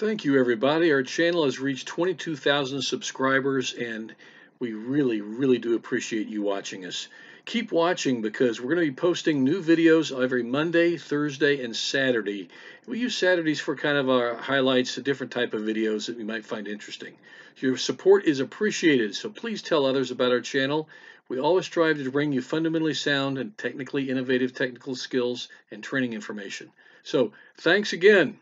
Thank you, everybody. Our channel has reached 22,000 subscribers, and we really, really do appreciate you watching us. Keep watching because we're going to be posting new videos every Monday, Thursday, and Saturday. We use Saturdays for kind of our highlights, a different type of videos that you might find interesting. Your support is appreciated, so please tell others about our channel. We always strive to bring you fundamentally sound and technically innovative technical skills and training information. So thanks again.